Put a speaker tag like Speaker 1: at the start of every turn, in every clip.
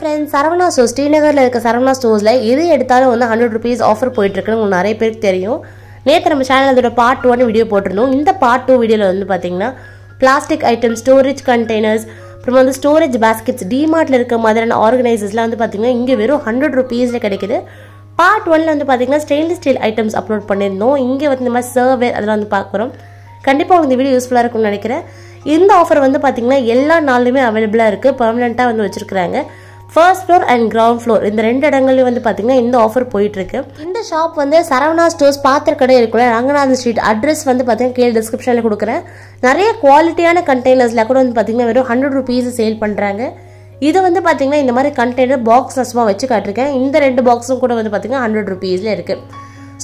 Speaker 1: Friends Saravana store ஸ்ரீநகரில் இருக்க சரவணா ஸ்டோர்ஸில் எது எடுத்தாலும் வந்து ஹண்ட்ரட் ருபீஸ் ஆஃபர் போயிட்டுருக்குன்னு உங்களுக்கு நிறைய பேருக்கு தெரியும். நேற்று நம்ம சேனல் அதோட பார்ட் ஒன் வீடியோ போட்டிருந்தோம். இந்த பார்ட் டூ வீடியோவில் வந்து பார்த்தீங்கன்னா பிளாஸ்டிக் ஐட்டம் ஸ்டோரேஜ் கண்டெய்னர்ஸ் அப்புறம் வந்து ஸ்டோரேஜ் பேஸ்கெட்ஸ் டிமார்ட்டில் இருக்க மாதிரியான ஆர்கனைசர்ஸ்லாம் வந்து பார்த்தீங்கன்னா இங்கே வெறும் ஹண்ட்ரட் ருபீஸில் கிடைக்குது. பார்ட் ஒன்ல வந்து பார்த்தீங்கன்னா ஸ்டெயின்லெஸ் ஸ்டீல் ஐட்டம்ஸ் அப்லோட் பண்ணியிருந்தோம். இங்கே வந்து இந்த மாதிரி சர்வே அதெல்லாம் வந்து பார்க்குறோம் கண்டிப்பாக உங்களுக்கு இந்த வீடியோ யூஸ்ஃபுல்லாக இருக்கும்னு நினைக்கிறேன். இந்த ஆஃபர் வந்து பார்த்தீங்கன்னா எல்லா நாளுமே அவைலபிளாக இருக்குது பர்மனெண்ட்டாக வந்து வச்சுருக்குறாங்க. First floor and ground floor இந்த ரெண்டு இடங்கள்லையும் வந்து பார்த்தீங்கன்னா இந்த ஆஃபர் போயிட்டுருக்கு. இந்த ஷாப் வந்து சரவணா ஸ்டோர்ஸ் பாத்திர கடை இருக்குல்ல ரங்கநாதன் ஸ்ட்ரீட் அட்ரஸ் வந்து பார்த்தீங்கன்னா கீழே டிஸ்கிரிப்ஷனில் கொடுக்குறேன். நிறைய குவாலிட்டியான கண்டெய்னர்ஸில் கூட வந்து பார்த்தீங்கன்னா வெறும் ஹண்ட்ரட் ருபீஸ் சேல் பண்ணுறாங்க இது வந்து பார்த்தீங்கன்னா இந்த மாதிரி கண்டெய்னர் பாக்ஸ் நசமாக வச்சு காட்டிருக்கேன். இந்த ரெண்டு பாக்ஸும் கூட வந்து பார்த்தீங்கன்னா ஹண்ட்ரட் ருபீஸில் இருக்குது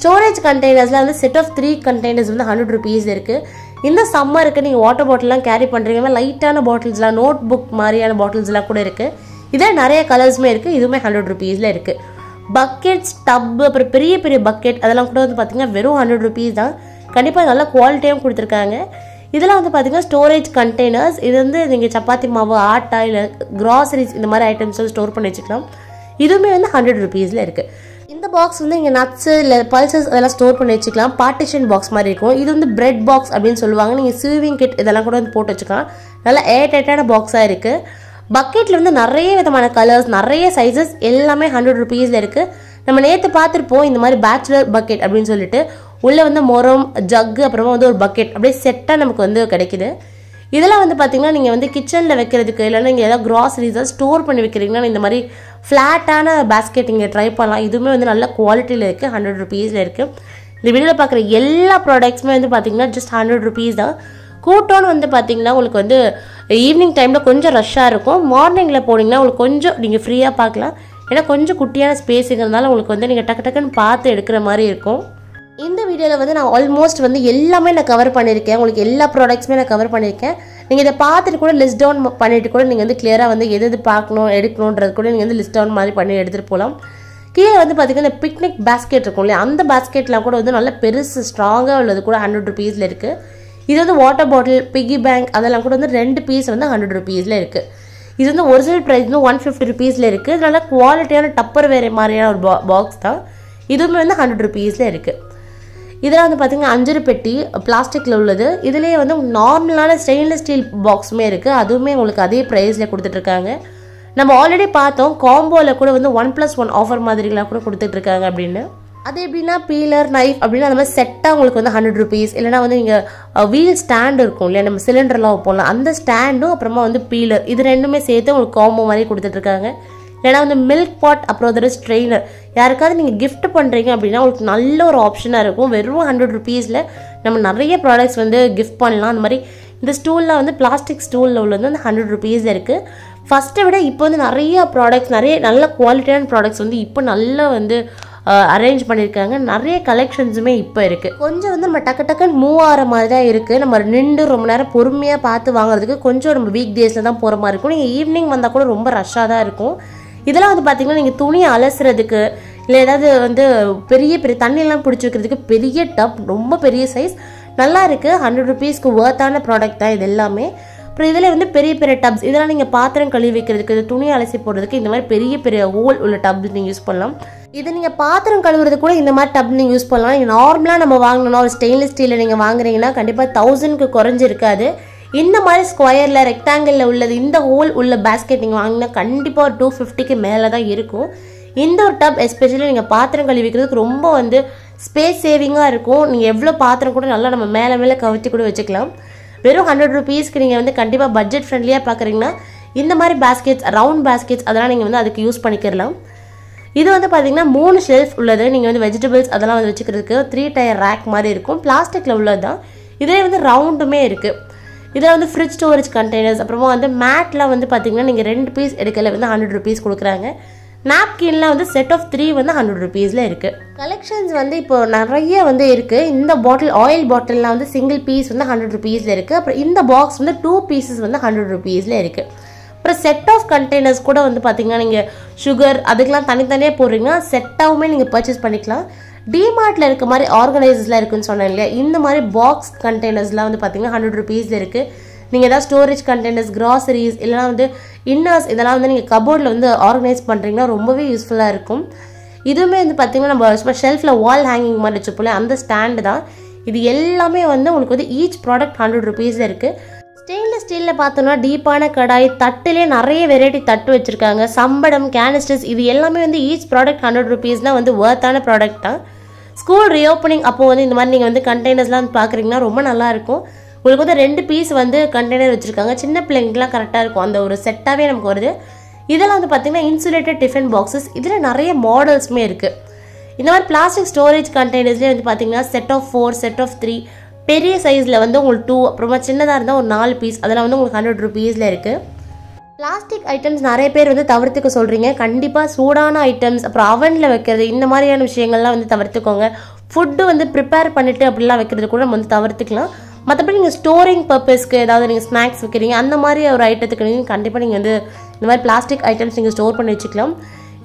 Speaker 1: ஸ்டோரேஜ் கண்டெய்னர்ஸில் வந்து செட் ஆஃப் த்ரீ கண்டெய்னர்ஸ் வந்து ஹண்ட்ரட் ருபீஸ் இருக்குது இந்த சம்மருக்கு நீங்கள் வாட்டர் பாட்டில்லாம் கேரி பண்ணுறீங்க லைட்டான பாட்டில்ஸ்லாம் நோட் புக் மாதிரியான பாட்டில்ஸ்லாம் கூட இருக்குது இதில் நிறைய கலர்ஸுமே இருக்குது இதுவுமே ஹண்ட்ரட் ருபீஸில் இருக்குது பக்கெட்ஸ் டப் அப்புறம் பெரிய பெரிய பக்கெட் அதெல்லாம் கூட வந்து பார்த்தீங்கன்னா வெறும் ஹண்ட்ரட் ருபீஸ் தான். கண்டிப்பாக நல்ல குவாலிட்டியாகவும் கொடுத்துருக்காங்க. இதெல்லாம் வந்து பார்த்தீங்கன்னா ஸ்டோரேஜ் கண்டெய்னர்ஸ் இது வந்து நீங்கள் சப்பாத்தி மாவு ஆட்டா இல்லை கிராசரிஸ் இந்த மாதிரி ஐட்டம்ஸ் வந்து ஸ்டோர் பண்ணி வச்சுக்கலாம். இதுவுமே வந்து ஹண்ட்ரட் ருபீஸில் இருக்குது இந்த பாக்ஸ் வந்து இங்கே நட்ஸு இல்லை பல்சஸ் அதெல்லாம் ஸ்டோர் பண்ணி வச்சுக்கலாம். பார்ட்டிஷன் பாக்ஸ் மாதிரி இருக்கும். இது வந்து பிரெட் பாக்ஸ் அப்படின்னு சொல்லுவாங்க. நீங்கள் சீவிங் கிட் இதெல்லாம் கூட வந்து போட்டு வச்சுக்கலாம். நல்லா ஏர் டைட்டான பாக்ஸாக இருக்குது பக்கெட்டில் வந்து நிறைய விதமான கலர்ஸ் நிறைய சைஸஸ் எல்லாமே ஹண்ட்ரட் ருபீஸில் இருக்குது நம்ம நேற்று பார்த்துருப்போம் இந்த மாதிரி பேச்சுலர் பக்கெட் அப்படின்னு சொல்லிட்டு. உள்ளே வந்து மொரம் ஜக்கு அப்புறமா வந்து ஒரு பக்கெட் அப்படியே செட்டாக நமக்கு வந்து கிடைக்குது. இதெல்லாம் வந்து பார்த்தீங்கன்னா நீங்கள் வந்து கிச்சனில் வைக்கிறதுக்கு இல்லைன்னா நீங்கள் ஏதாவது க்ராசரிஸை ஸ்டோர் பண்ணி வைக்கிறீங்கன்னா இந்த மாதிரி ஃப்ளாட்டான பேஸ்கெட் நீங்கள் ட்ரை பண்ணலாம். இதுவுமே வந்து நல்ல குவாலிட்டியில் இருக்குது ஹண்ட்ரட் ருபீஸில் இருக்குது இந்த வீடியோவில் பார்க்குற எல்லா ப்ராடக்ட்ஸுமே வந்து பார்த்தீங்கன்னா ஜஸ்ட் ஹண்ட்ரட் ருபீஸ் தான். கூட்டம்னு வந்து பார்த்தீங்கன்னா உங்களுக்கு வந்து ஈவினிங் டைமில் கொஞ்சம் ரஷ்ஷாக இருக்கும். மார்னிங்கில் போனீங்கன்னா உங்களுக்கு கொஞ்சம் நீங்கள் ஃப்ரீயாக பார்க்கலாம் ஏன்னா கொஞ்சம் குட்டியான ஸ்பேஸுங்கிறதுனால உங்களுக்கு வந்து நீங்கள் டக்கு டக்குன்னு பார்த்து எடுக்கிற மாதிரி இருக்கும். இந்த வீடியோவில் வந்து நான் ஆல்மோஸ்ட் வந்து எல்லாமே நான் கவர் பண்ணியிருக்கேன். உங்களுக்கு எல்லா ப்ராடக்ட்ஸுமே நான் கவர் பண்ணியிருக்கேன். நீங்கள் இதை பார்த்துட்டு கூட லிஸ்ட் டவுன் பண்ணிட்டு கூட நீங்கள் வந்து கிளியராக வந்து எது எது பார்க்கணும் எடுக்கணுன்றது கூட நீங்கள் வந்து லிஸ்ட் டவுன் மாதிரி பண்ணி எடுத்துகிட்டு போகலாம் கீழே வந்து பார்த்தீங்கன்னா இந்த பிக்னிக் பேஸ்கெட் இருக்கும் இல்லையா? அந்த பேஸ்கெட்லாம் கூட வந்து நல்ல பெருசு ஸ்ட்ராங்காக உள்ளது கூட ஹண்ட்ரட் ருபீஸில் இருக்குது இது வந்து வாட்டர் பாட்டில் பிக்கி பேங்க் அதெல்லாம் கூட வந்து ரெண்டு பீஸ் வந்து ஹண்ட்ரட் ருபீஸில் இருக்குது இது வந்து ஒரிஜினல் ப்ரைஸ் வந்து ஒன் ஃபிஃப்டி ருபீஸில் இருக்குது நல்ல குவாலிட்டியான டப்பர் வேறு மாதிரியான ஒரு பா பாக்ஸ் தான். இதுவுமே வந்து ஹண்ட்ரட் ருபீஸில் இருக்குது இதெல்லாம் வந்து பார்த்திங்கன்னா அஞ்சரை பெட்டி பிளாஸ்டிக்கில் உள்ளது. இதுலேயே வந்து நார்மலான ஸ்டெயின்லெஸ் ஸ்டீல் பாக்ஸுமே இருக்குது அதுவுமே உங்களுக்கு அதே ப்ரைஸில் கொடுத்துட்ருக்காங்க நம்ம ஆல்ரெடி பார்த்தோம் காம்போவில் கூட வந்து ஒன் ப்ளஸ் ஒன் ஆஃபர் மாதிரிலாம் கூட கொடுத்துட்ருக்காங்க அப்படின்னு. அது எப்படின்னா பீலர் நைஃப் அப்படின்னா அந்த மாதிரி செட்டாக உங்களுக்கு வந்து ஹண்ட்ரட் ருபீஸ் இல்லைனா வந்து நீங்கள் வீல் ஸ்டாண்ட் இருக்கும் இல்லையா? நம்ம சிலிண்டர்லாம் வைப்போம்ல அந்த ஸ்டாண்டும் அப்புறமா வந்து பீலர் இது ரெண்டுமே சேர்த்து உங்களுக்கு காம்போ மாதிரி கொடுத்துட்ருக்காங்க இல்லைனா வந்து மில்க் பாட் அப்புறம் அதோட ஸ்ட்ரெயினர் யாருக்காவது நீங்கள் கிஃப்ட் பண்ணுறீங்க அப்படின்னா உங்களுக்கு நல்ல ஒரு ஆப்ஷனாக இருக்கும். வெறும் ஹண்ட்ரட் ருபீஸில் நம்ம நிறைய ப்ராடக்ட்ஸ் வந்து கிஃப்ட் பண்ணலாம். அந்த மாதிரி இந்த ஸ்டூலில் வந்து பிளாஸ்டிக் ஸ்டூலில் உள்ளது வந்து ஹண்ட்ரட் ருபீஸ் இருக்குது ஃபஸ்ட்டை விட இப்போ வந்து நிறைய ப்ராடக்ட்ஸ் நிறைய நல்ல குவாலிட்டியான ப்ராடக்ட்ஸ் வந்து இப்போ நல்லா வந்து அரேஞ்ச் பண்ணியிருக்காங்க நிறைய கலெக்ஷன்ஸுமே இப்போ இருக்குது கொஞ்சம் வந்து நம்ம டக்கு டக்குன்னு மூவ் ஆகிற மாதிரி தான் இருக்குது நம்ம நின்று ரொம்ப நேரம் பொறுமையாக பார்த்து வாங்குறதுக்கு கொஞ்சம் நம்ம வீக் டேஸில் தான் போகிற மாதிரி இருக்கும். நீங்கள் ஈவினிங் வந்தால் கூட ரொம்ப ரஷ்ஷாக தான் இருக்கும். இதெல்லாம் வந்து பார்த்தீங்கன்னா நீங்கள் துணியை அலசுறதுக்கு இல்லை ஏதாவது வந்து பெரிய பெரிய தண்ணியெல்லாம் பிடிச்சி வைக்கிறதுக்கு பெரிய டப் ரொம்ப பெரிய சைஸ் நல்லா இருக்குது ஹண்ட்ரட் ருபீஸ்க்கு ஒர்த்தான ப்ராடக்ட் தான் இது எல்லாமே. அப்புறம் இதில் வந்து பெரிய பெரிய டப்ஸ் இதெல்லாம் நீங்கள் பாத்திரம் கழுவி வைக்கிறதுக்கு துணி அலசி போடுறதுக்கு இந்த மாதிரி பெரிய பெரிய ஹோல் உள்ள டப்ஸ் நீங்கள் யூஸ் பண்ணலாம். இது நீங்கள் பாத்திரம் கழுவுறது கூட இந்த மாதிரி டப் நீங்கள் யூஸ் பண்ணலாம். நீங்கள் நார்மலாக நம்ம வாங்கணும் ஒரு ஸ்டெயின்லெஸ் ஸ்டீலில் நீங்கள் வாங்குறீங்கன்னா கண்டிப்பாக தௌசண்ட்க்கு குறைஞ்சிருக்காது. இந்த மாதிரி ஸ்கொயரில் ரெக்டாங்கிளில் உள்ளது இந்த ஹோல் உள்ள பேஸ்கெட் நீங்கள் வாங்கினா கண்டிப்பாக ஒரு டூ ஃபிஃப்டிக்கு மேலே தான் இருக்கும். இந்த ஒரு டப் எஸ்பெஷலி நீங்கள் பாத்திரம் கழுவிக்கிறதுக்கு ரொம்ப வந்து ஸ்பேஸ் சேவிங்காக இருக்கும். நீங்கள் எவ்வளோ பாத்திரம் கூட நல்லா நம்ம மேலே மேலே கவிச்சு கூட வச்சுக்கலாம். வெறும் ஹண்ட்ரட் ருபீஸ்க்கு நீங்கள் வந்து கண்டிப்பாக பட்ஜெட் ஃப்ரெண்ட்லியாக பார்க்குறீங்கன்னா இந்த மாதிரி பேஸ்கெட்ஸ் ரவுண்ட் பேஸ்கெட்ஸ் அதெல்லாம் நீங்கள் வந்து அதுக்கு யூஸ் பண்ணிக்கிறலாம் இது வந்து பார்த்தீங்கன்னா மூணு ஷெல்ஃப் உள்ளது. நீங்கள் வந்து வெஜிடபிள்ஸ் அதெல்லாம் வந்து வச்சுக்கிறதுக்கு த்ரீ டயர் ரேக் மாதிரி இருக்கும். பிளாஸ்டிக்கில் உள்ளது தான் இதே வந்து ரவுண்டுமே இருக்குது இதில் வந்து ஃப்ரிட்ஜ் ஸ்டோரேஜ் கண்டெய்னர்ஸ் அப்புறமா வந்து மேட்லாம் வந்து பார்த்தீங்கன்னா நீங்கள் ரெண்டு பீஸ் எடுக்கல வந்து ஹண்ட்ரட் ருபீஸ் கொடுக்குறாங்க. நாப்கின்லாம் வந்து செட் ஆஃப் த்ரீ வந்து ஹண்ட்ரட் ருபீஸில் இருக்குது கலெக்ஷன்ஸ் வந்து இப்போ நிறைய வந்து இருக்குது இந்த பாட்டில் ஆயில் பாட்டில்லாம் வந்து சிங்கிள் பீஸ் வந்து ஹண்ட்ரட் ருபீஸில் இருக்குது அப்புறம் இந்த பாக்ஸ் வந்து டூ பீசஸ் வந்து ஹண்ட்ரட் ருபீஸில் இருக்குது அப்புறம் செட் ஆஃப் கண்டெய்னர்ஸ் கூட வந்து பார்த்தீங்கன்னா நீங்கள் சுகர் அதுக்கெலாம் தனித்தனியாக போடுறீங்கன்னா செட்டாகவுமே நீங்கள் பர்ச்சேஸ் பண்ணிக்கலாம். டிமார்ட்டில் இருக்க மாதிரி ஆர்கனைசர்ஸ்லாம் இருக்குன்னு சொன்னேன் இல்லையா? இந்த மாதிரி பாக்ஸ் கண்டெய்னர்ஸ்லாம் வந்து பார்த்தீங்கன்னா ஹண்ட்ரட் ருபீஸில் இருக்குது நீங்கள் ஏதாவது ஸ்டோரேஜ் கண்டெய்னர்ஸ் கிராசரிஸ் இல்லைனா வந்து இன்னர்ஸ் இதெல்லாம் வந்து நீங்கள் கபோர்டில் வந்து ஆர்கனைஸ் பண்ணுறீங்கன்னா ரொம்பவே யூஸ்ஃபுல்லாக இருக்கும். இதுவுமே வந்து பார்த்திங்கன்னா நம்ம சும்மா ஷெல்ஃபில் வால் ஹேங்கிங் மாதிரி வச்சுப்போல அந்த ஸ்டாண்டு தான். இது எல்லாமே வந்து உங்களுக்கு வந்து ஈச் ப்ராடக்ட் ஹண்ட்ரட் ருபீஸில் இருக்குது ஸ்டெயின்லெஸ் ஸ்டீலில் பார்த்தோம்னா டீப்பான கடாய் தட்டுலேயே நிறைய வெரைட்டி தட்டு வச்சுருக்காங்க. சம்படம் கேனிஸ்டர்ஸ் இது எல்லாமே வந்து ஈச் ப்ராடக்ட் ஹண்ட்ரட் ருபீஸ்னால் வந்து ஒர்த்தான ப்ராடக்ட் தான். ஸ்கூல் ரீஓப்பனிங் அப்போது வந்து இந்த மாதிரி நீங்கள் வந்து கண்டெய்னர்ஸ்லாம் பார்க்குறீங்கன்னா ரொம்ப நல்லாயிருக்கும் உங்களுக்கு வந்து ரெண்டு பீஸ் வந்து கண்டெய்னர் வச்சுருக்காங்க. சின்ன பிள்ளைங்களுக்குலாம் கரெக்டாக இருக்கும். அந்த ஒரு செட்டாகவே நமக்கு வருது. இதெல்லாம் வந்து பார்த்திங்கன்னா இன்சுலேட்டட் டிஃபன் பாக்ஸஸ் இதில் நிறைய மாடல்ஸுமே இருக்குது இந்த மாதிரி பிளாஸ்டிக் ஸ்டோரேஜ் கண்டெய்னர்ஸ்லேயே வந்து பார்த்தீங்கன்னா set of four set of three பெரிய சைஸில் வந்து உங்களுக்கு டூ அப்புறமா சின்னதாக இருந்தால் ஒரு நாலு பீஸ் அதெல்லாம் வந்து உங்களுக்கு ஹண்ட்ரட் ருபீஸில் இருக்குது பிளாஸ்டிக் ஐட்டம்ஸ் நிறைய பேர் வந்து தவிர்த்துக்க சொல்கிறீங்க கண்டிப்பாக சூடான ஐட்டம்ஸ் அப்புறம் அவனில் வைக்கிறது இந்த மாதிரியான விஷயங்கள்லாம் வந்து தவிர்த்துக்கோங்க. ஃபுட்டு வந்து ப்ரிப்பேர் பண்ணிவிட்டு அப்படிலாம் வைக்கிறது கூட நம்ம வந்து தவிர்த்துக்கலாம். மற்றபடி நீங்கள் ஸ்டோரிங் பர்பஸ்க்கு ஏதாவது நீங்கள் ஸ்நாக்ஸ் வைக்கிறீங்க அந்த மாதிரி ஒரு ஐட்டத்துக்கு நீங்கள் கண்டிப்பாக நீங்கள் வந்து இந்த மாதிரி பிளாஸ்டிக் ஐட்டம்ஸ் நீங்கள் ஸ்டோர் பண்ணி வச்சுக்கலாம்.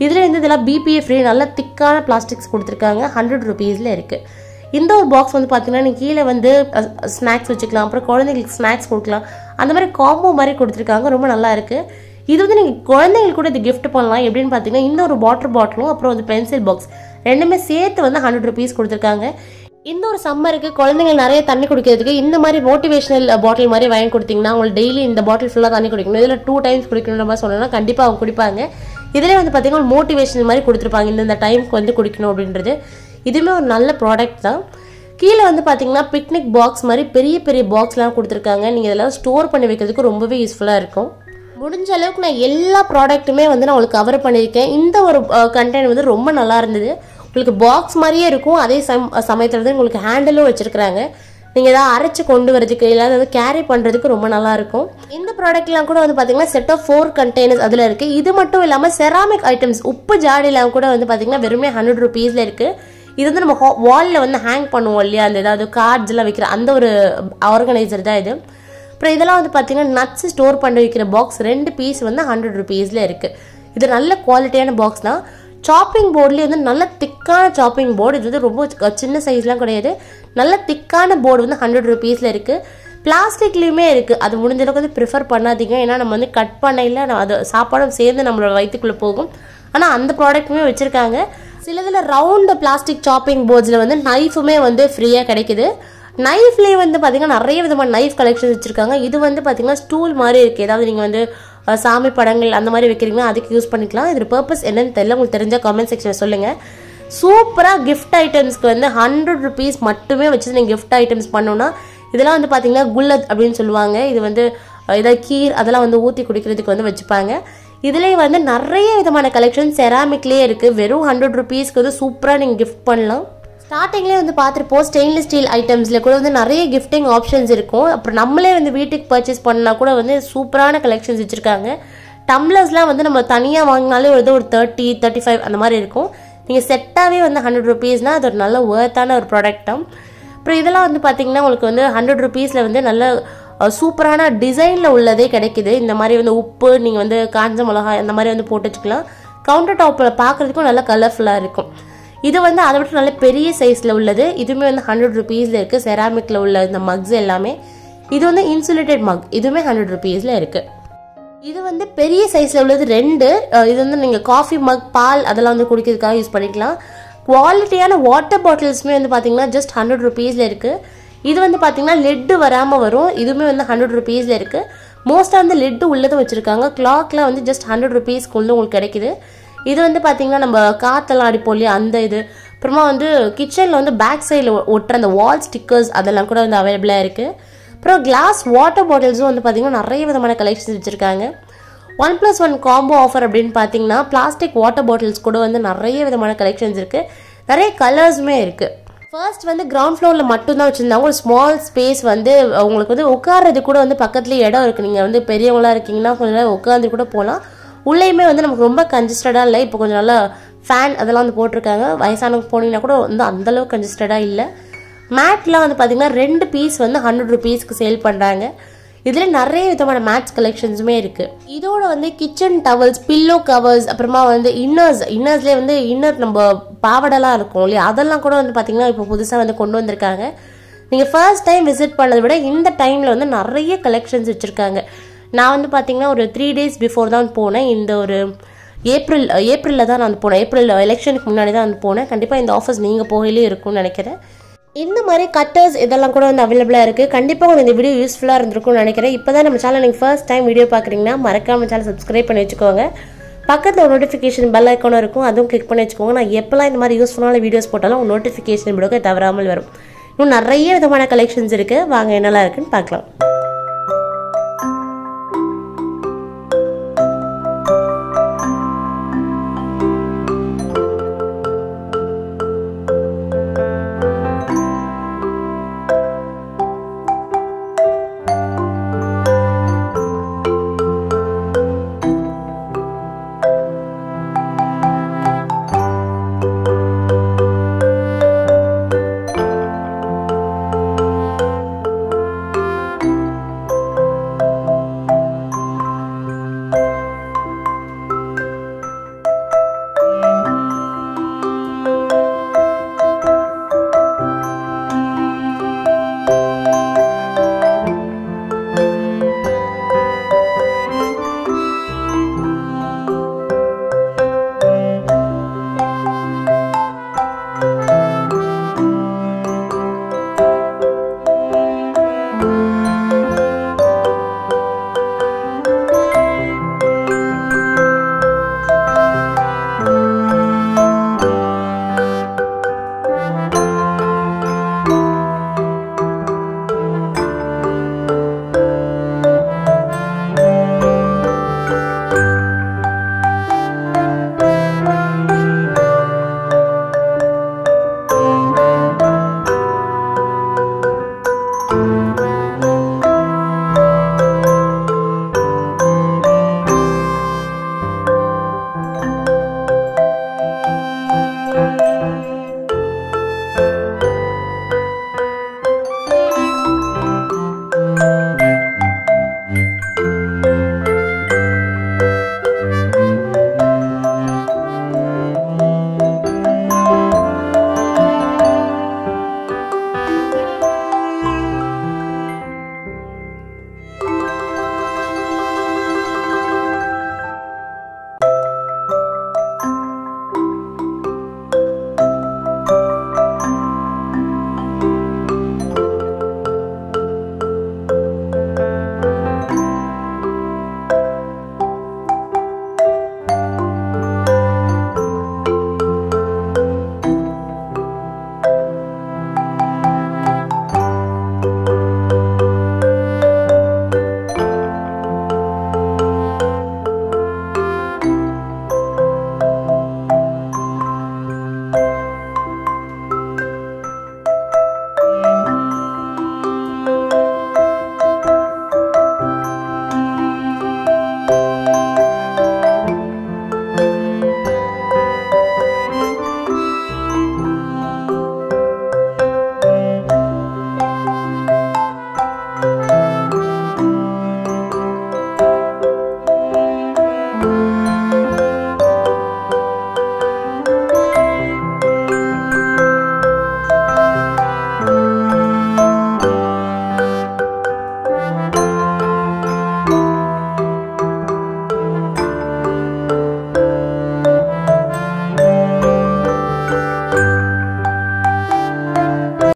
Speaker 1: இதில் வந்து இதெல்லாம் பிபிஏ ஃப்ரீ நல்ல திக்கான பிளாஸ்டிக்ஸ் கொடுத்துருக்காங்க. ஹண்ட்ரட் ருபீஸில் இருக்குது இந்த ஒரு பாக்ஸ் வந்து பார்த்தீங்கன்னா நீங்கள் கீழே வந்து ஸ்நாக்ஸ் வச்சுக்கலாம். அப்புறம் குழந்தைங்களுக்கு ஸ்நாக்ஸ் கொடுக்கலாம். அந்த மாதிரி காம்போ மாதிரி கொடுத்துருக்காங்க. ரொம்ப நல்லா இருக்குது இது வந்து நீங்கள் குழந்தைங்களுக்கு கூட இது கிஃப்ட் பண்ணலாம். எப்படின்னு பார்த்தீங்கன்னா இன்னொரு வாட்டர் பாட்டிலும் அப்புறம் வந்து பென்சில் பாக்ஸ் ரெண்டுமே சேர்த்து வந்து ஹண்ட்ரட் ருபீஸ் கொடுத்துருக்காங்க. இந்த ஒரு சம்மருக்கு குழந்தைங்க நிறைய தண்ணி குடிக்கிறதுக்கு இந்த மாதிரி மோட்டிவேஷனல் பாட்டில் மாதிரி வாங்கி கொடுத்தீங்கன்னா அவங்களுக்கு டெய்லி இந்த பாட்டில் ஃபுல்லாக தண்ணி குடிக்கணும். இதில் டூ டைம்ஸ் குடிக்கணுன்ற மாதிரி சொன்னோன்னா கண்டிப்பாக அவங்க குடிப்பாங்க. இதிலே வந்து பார்த்தீங்கன்னா மோட்டிவேஷனல் மாதிரி கொடுத்துருப்பாங்க. இந்த டைமுக்கு வந்து குடிக்கணும் அப்படின்றது. இதுவுமே ஒரு நல்ல ப்ராடக்ட் தான். கீழே வந்து பார்த்தீங்கன்னா பிக்னிக் பாக்ஸ் மாதிரி பெரிய பெரிய பாக்ஸ்லாம் கொடுத்துருக்காங்க. நீங்கள் இதெல்லாம் ஸ்டோர் பண்ணி வைக்கிறதுக்கு ரொம்பவே யூஸ்ஃபுல்லாக இருக்கும். முடிஞ்ச அளவுக்கு நான் எல்லா ப்ராடக்ட்டுமே வந்து நான் உங்களுக்கு கவர் பண்ணியிருக்கேன். இந்த ஒரு கண்டென்ட் வந்து ரொம்ப நல்லா இருந்தது. உங்களுக்கு பாக்ஸ் மாதிரியே இருக்கும். அதே சம் சமயத்தில் வந்து உங்களுக்கு ஹேண்டிலும் வச்சுருக்குறாங்க. நீங்கள் ஏதாவது அரைச்சி கொண்டு வரதுக்கு இல்லை ஏதாவது கேரி பண்ணுறதுக்கு ரொம்ப நல்லாயிருக்கும் இந்த ப்ராடக்ட்லாம் கூட வந்து பார்த்தீங்கன்னா செட் ஆஃப் ஃபோர் கண்டெய்னர்ஸ் அதில் இருக்குது இது மட்டும் இல்லாமல் செராமிக் ஐட்டம்ஸ் உப்பு ஜாடிலாம் கூட வந்து பார்த்தீங்கன்னா வெறுமே ஹண்ட்ரட் ருபீஸில் இருக்குது இது வந்து நம்ம வாலில் வந்து ஹேங் பண்ணுவோம் இல்லையா? அந்த ஏதாவது கார்ட்ஸ் எல்லாம் வைக்கிற அந்த ஒரு ஆர்கனைசர் தான் இது. அப்புறம் இதெல்லாம் வந்து பார்த்தீங்கன்னா நட்ஸ் ஸ்டோர் பண்ணி வைக்கிற பாக்ஸ் ரெண்டு பீஸ் வந்து ஹண்ட்ரட் ருபீஸில் இருக்குது இது நல்ல குவாலிட்டியான பாக்ஸ் தான். சாப்பிங் போர்ட்லேயே வந்து நல்ல திக்கான சாப்பிங் போர்டு இது வந்து ரொம்ப சின்ன சைஸ்லாம் கிடையாது. நல்ல திக்கான போர்டு வந்து ஹண்ட்ரட் ருபீஸில் இருக்குது பிளாஸ்டிக்லேயுமே இருக்குது அது முடிஞ்ச அளவுக்கு வந்து ப்ரிஃபர் பண்ணாதீங்க. ஏன்னா நம்ம வந்து கட் பண்ணையில் நம்ம அது சாப்பாடும் சேர்ந்து நம்மளோட வயிற்றுக்குள்ளே போகும். ஆனால் அந்த ப்ராடக்ட்டுமே வச்சுருக்காங்க. சிலதில் ரவுண்டு பிளாஸ்டிக் சாப்பிங் போர்ட்ஸில் வந்து நைஃபுமே வந்து ஃப்ரீயாக கிடைக்குது. நைஃப்லேயே வந்து பார்த்திங்கன்னா நிறைய விதமான நைஃப் கலெக்ஷன்ஸ் வச்சுருக்காங்க. இது வந்து பார்த்திங்கன்னா ஸ்டூல் மாதிரி இருக்குது ஏதாவது நீங்கள் வந்து சாமி படங்கள் அந்த மாதிரி வைக்கிறீங்கன்னா அதுக்கு யூஸ் பண்ணிக்கலாம். இதோட பர்பஸ் என்னன்னு தெரியல. உங்களுக்கு தெரிஞ்ச கமெண்ட் செக்ஷனில் சொல்லுங்கள் சூப்பராக கிஃப்ட் ஐட்டம்ஸ்க்கு வந்து ஹண்ட்ரட் ருபீஸ் மட்டுமே வச்சு நீங்கள் கிஃப்ட் ஐட்டம்ஸ் பண்ணோன்னா இதெல்லாம் வந்து பார்த்தீங்கன்னா குல்லத் அப்படின்னு சொல்லுவாங்க. இது வந்து இதை கீர் அதெல்லாம் வந்து ஊற்றி குடிக்கிறதுக்கு வந்து வச்சுப்பாங்க. இதுலேயே வந்து நிறைய விதமான கலெக்ஷன் செராமிக்லேயே இருக்குது வெறும் ஹண்ட்ரட் ருபீஸ்க்கு வந்து சூப்பராக நீங்கள் கிஃப்ட் பண்ணலாம். ஸ்டார்டிங்லேயே வந்து பார்த்துருப்போம் ஸ்டெயின்லெஸ் ஸ்டீல் ஐட்டம்ஸில் கூட வந்து நிறைய கிஃப்டிங் ஆப்ஷன்ஸ் இருக்கும். அப்புறம் நம்மளே வந்து வீட்டுக்கு பர்ச்சேஸ் பண்ணால் கூட வந்து சூப்பரான கலெக்ஷன்ஸ் வச்சுருக்காங்க. டம்ளர்ஸ்லாம் வந்து நம்ம தனியாக வாங்கினாலே ஒரு ஒரு தேர்ட்டி தேர்ட்டி ஃபைவ் அந்த மாதிரி இருக்கும். நீங்கள் செட்டாகவே வந்து ஹண்ட்ரட் ருபீஸ்னால் அது ஒரு நல்ல ஒர்த்தான ஒரு ப்ராடக்ட்டம் அப்புறம் இதெல்லாம் வந்து பார்த்தீங்கன்னா உங்களுக்கு வந்து ஹண்ட்ரட் ருபீஸில் வந்து நல்ல சூப்பரான டிசைனில் உள்ளதே கிடைக்குது. இந்த மாதிரி வந்து உப்பு நீங்கள் வந்து காஞ்ச மிளகாய் அந்த மாதிரி வந்து போட்டு வச்சுக்கலாம். கவுண்டர் டாப்பில் பார்க்குறதுக்கும் நல்லா கலர்ஃபுல்லாக இருக்கும். இது வந்து அதை விட நல்ல பெரிய சைஸில் உள்ளது. இதுவுமே வந்து ஹண்ட்ரட் ருபீஸில் இருக்குது செராமிக்கில் உள்ள இந்த மக்ஸ் எல்லாமே. இது வந்து இன்சுலேட்டட் மக் இதுவுமே ஹண்ட்ரட் ருபீஸில் இருக்குது இது வந்து பெரிய சைஸில் உள்ளது ரெண்டு. இது வந்து நீங்கள் காஃபி மக் பால் அதெல்லாம் வந்து குடிக்கிறதுக்காக யூஸ் பண்ணிக்கலாம். குவாலிட்டியான வாட்டர் பாட்டில்ஸுமே வந்து பார்த்தீங்கன்னா ஜஸ்ட் ஹண்ட்ரட் ருபீஸில் இருக்குது இது வந்து பார்த்தீங்கன்னா லெட்டு வராமல் வரும். இதுவுமே வந்து ஹண்ட்ரட் ருபீஸில் இருக்குது மோஸ்ட்டாக வந்து லெட்டு உள்ளதும் வச்சுருக்காங்க. கிளாக்லாம் வந்து ஜஸ்ட் ஹண்ட்ரட் ருபீஸ்க்கு உங்களுக்கு கிடைக்குது. இது வந்து பார்த்தீங்கன்னா நம்ம காற்றெல்லாம் அடிப்போம் இல்லையா? அந்த இது. அப்புறமா வந்து கிச்சனில் வந்து பேக் சைடில் ஒட்டுற அந்த வால் ஸ்டிக்கர்ஸ் அதெல்லாம் கூட வந்து அவைலபிளாக இருக்குது அப்புறம் கிளாஸ் வாட்டர் பாட்டில்ஸும் வந்து பார்த்திங்கன்னா நிறைய விதமான கலெக்ஷன்ஸ் வச்சுருக்காங்க. One plus one combo offer அப்படின்னு பார்த்தீங்கன்னா பிளாஸ்டிக் வாட்டர் பாட்டில்ஸ் கூட வந்து நிறைய விதமான கலெக்ஷன்ஸ் இருக்குது நிறைய கலர்ஸுமே இருக்குது ஃபர்ஸ்ட் வந்து கிரவுண்ட் ஃப்ளோரில் மட்டும்தான் வச்சுருந்தாங்க. ஒரு ஸ்மால் ஸ்பேஸ் வந்து உங்களுக்கு வந்து உட்கார்றது கூட வந்து பக்கத்துலேயே இடம் இருக்குது நீங்கள் வந்து பெரியவங்களா இருக்கீங்கன்னா கொஞ்சம் நேரம் உட்காந்து கூட போகலாம் உள்ளேயுமே வந்து நமக்கு ரொம்ப கன்ஜஸ்டடாக இல்லை. இப்போ கொஞ்சம் நல்லா ஃபேன் அதெல்லாம் வந்து போட்டிருக்காங்க. வயசானவங்க போனீங்கன்னா கூட வந்து அந்தளவுக்கு கன்ஜஸ்டடாக இல்லை. மேட்லாம் வந்து பார்த்தீங்கன்னா ரெண்டு பீஸ் வந்து ஹண்ட்ரட் ருபீஸ்க்கு சேல் பண்ணுறாங்க இதில் நிறைய விதமான மேட்ஸ் கலெக்ஷன்ஸுமே இருக்குது இதோட வந்து கிச்சன் டவல்ஸ் பில்லோ கவர்ஸ் அப்புறமா வந்து இன்னர்ஸ் இன்னர்ஸ்லேயே வந்து இன்னர் நம்ம பாவடெல்லாம் இருக்கும் இல்லையா? அதெல்லாம் கூட வந்து பார்த்திங்கன்னா இப்போ புதுசாக வந்து கொண்டு வந்திருக்காங்க. நீங்கள் ஃபர்ஸ்ட் டைம் விசிட் பண்ணதை விட இந்த டைமில் வந்து நிறைய கலெக்ஷன்ஸ் வச்சுருக்காங்க. நான் வந்து பார்த்தீங்கன்னா ஒரு த்ரீ டேஸ் பிஃபோர் தான் போனேன். இந்த ஒரு ஏப்ரல் ஏப்ரலில் தான் நான் வந்து போனேன். ஏப்ரல் எலெக்ஷனுக்கு முன்னாடி தான் வந்து போனேன். கண்டிப்பாக இந்த ஆஃபர்ஸ் நீங்கள் போகலே இருக்கும்னு நினைக்கிறேன். இந்த மாதிரி கட்டர்ஸ் இதெல்லாம் கூட வந்து அவைலபிளாக இருக்குது கண்டிப்பாக உங்களுக்கு இந்த வீடியோ யூஸ்ஃபுல்லாக இருந்திருக்கும்னு நினைக்கிறேன். இப்போ தான் நம்ம சேனல் நீங்கள் ஃபர்ஸ்ட் டைம் வீடியோ பார்க்குறீங்கன்னா மறக்காம சேனல் சப்ஸ்கிரைப் பண்ணி வச்சுக்கோங்க. பக்கத்தில் ஒரு நோட்டிஃபிகேஷன் பெல் ஐக்கானும் இருக்கும். அதுவும் கிளிக் பண்ணி வச்சுக்கோங்க. நான் எப்போல்லாம் இந்த மாதிரி யூஸ்ஃபுல்லான வீடியோஸ் போட்டாலும் நோட்டிஃபிகேஷன் விடுக்க தவறாமல் வரும். இன்னும் நிறைய விதமான கலெக்ஷன்ஸ் இருக்குது வாங்க என்னெல்லாம் இருக்குன்னு பார்க்கலாம்.